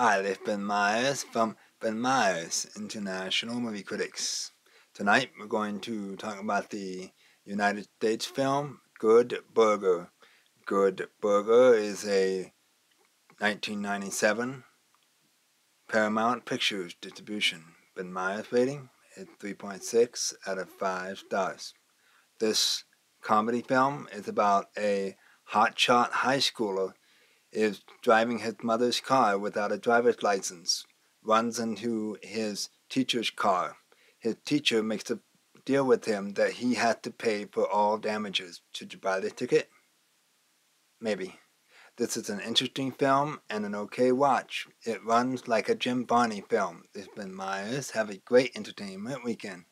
Hi, is Ben Meyers from Ben Meyers International Movie Critics. Tonight we're going to talk about the United States film Good Burger. Good Burger is a 1997 Paramount Pictures distribution. Ben Meyers rating is 3.6 out of 5 stars. This comedy film is about a hotshot high schooler is driving his mother's car without a driver's license, runs into his teacher's car. His teacher makes a deal with him that he has to pay for all damages. Should you buy the ticket? Maybe. This is an interesting film and an okay watch. It runs like a Jim Varney film. Has been Meyers. Have a great entertainment weekend.